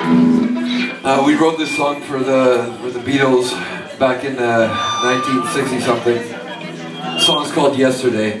Uh, we wrote this song for the for the Beatles back in uh, 1960 something. The song's called Yesterday.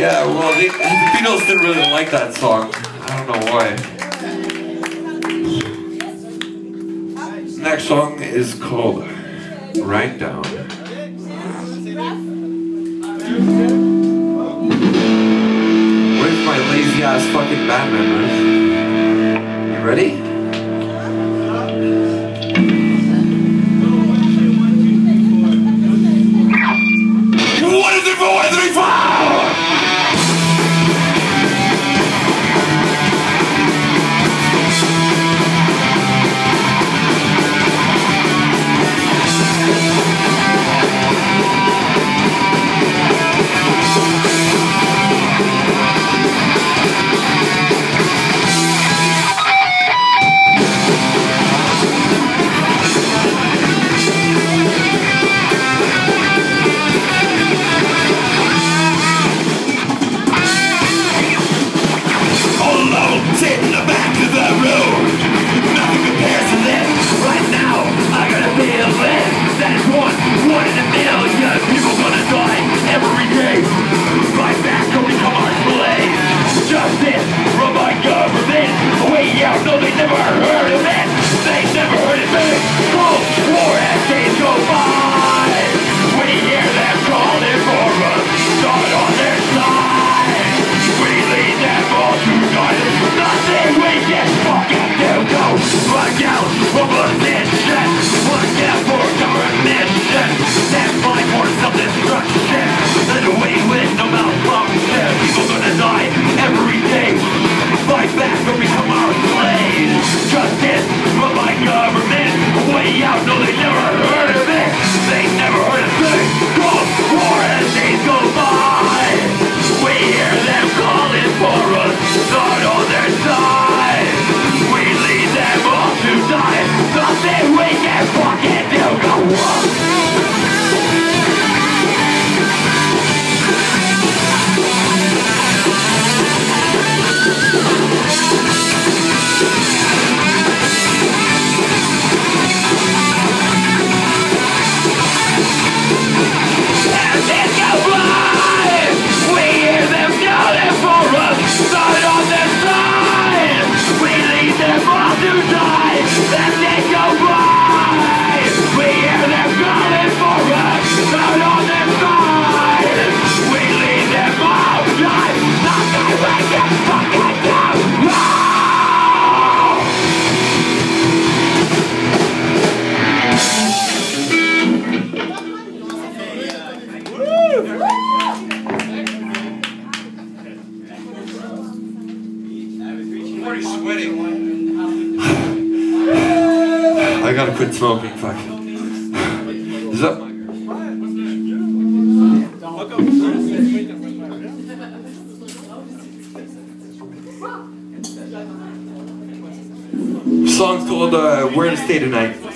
Yeah, well, the, Beatles didn't really like that song. I don't know why. Next song is called Right Down. My lazy ass fucking band members? You ready? smoking. Fuck. Song's called uh, We're in a Stay Tonight.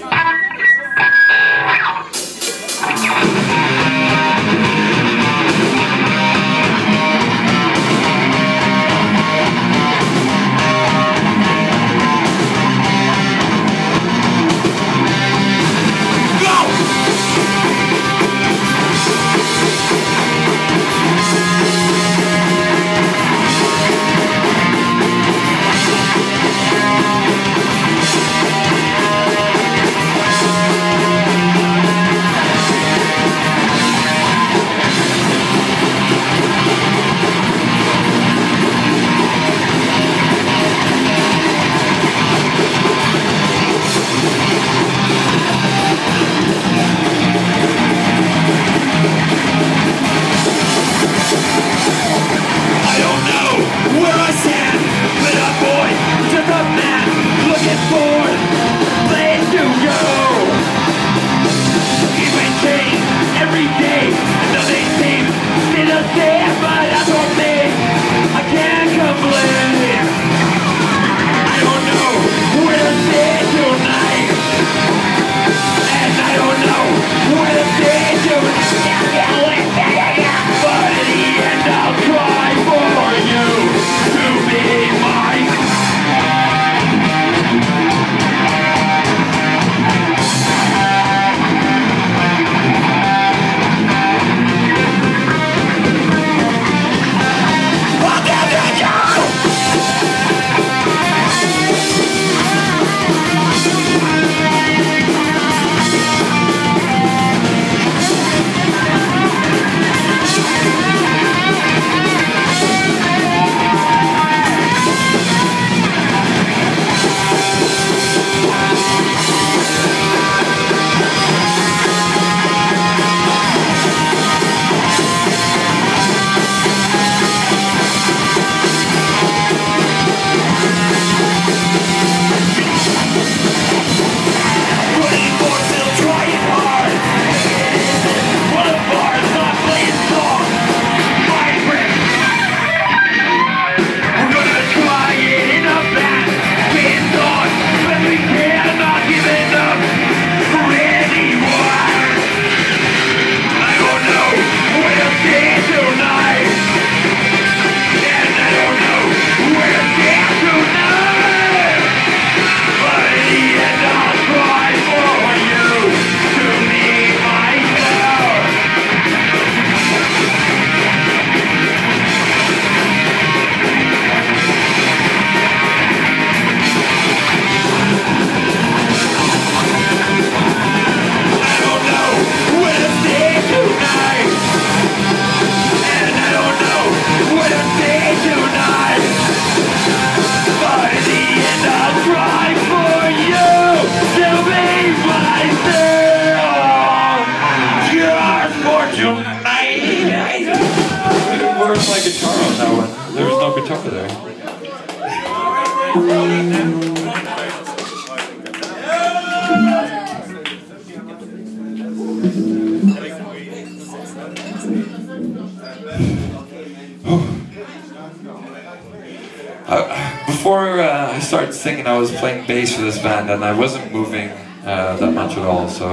I, before uh, I started singing, I was playing bass for this band, and I wasn't moving uh, that much at all. So,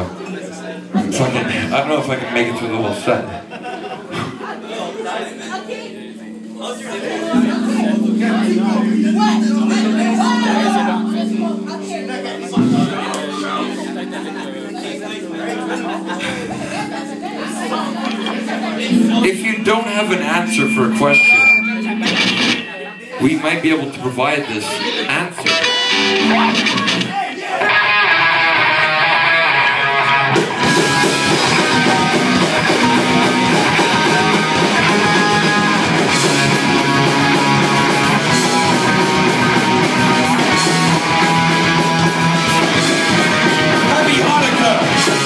I don't know if I can make it through the whole set. If you don't have an answer for a question, we might be able to provide this answer. Happy Hanukkah!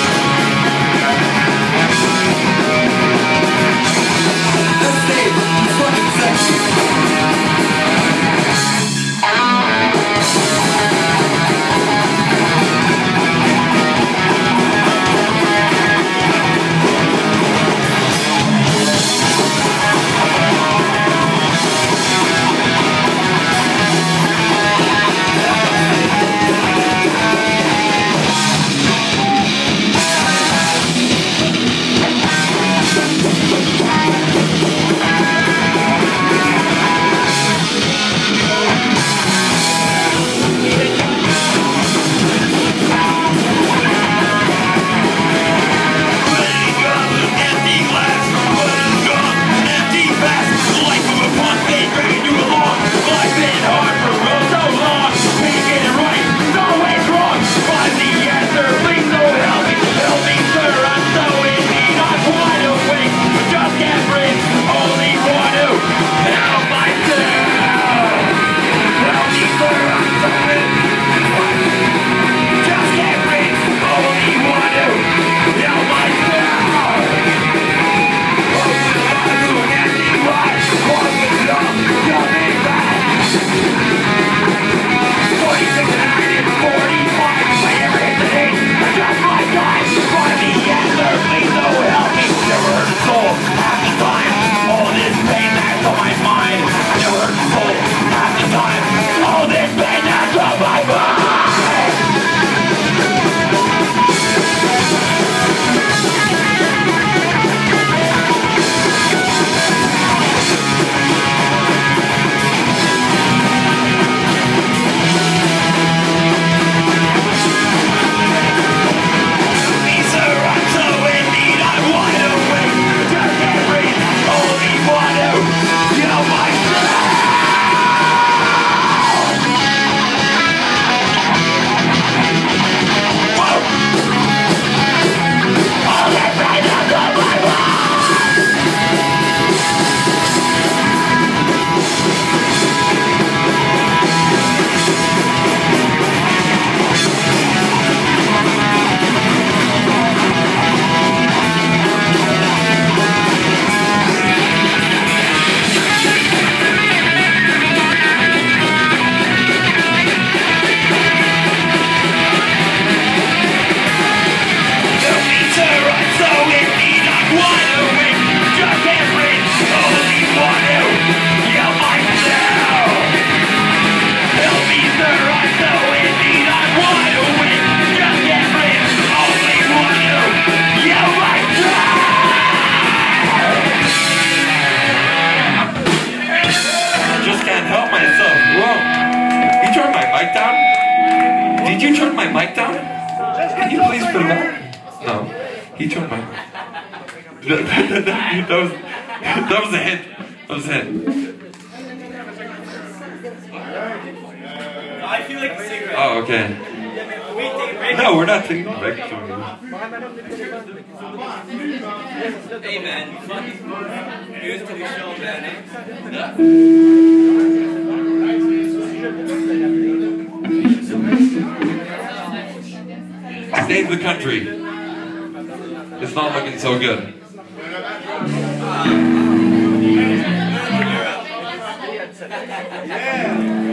feel like a cigarette. Oh, okay. No, we're not taking back from you. Hey, to the show. Save the country. It's not looking so good. Ah. Yeah.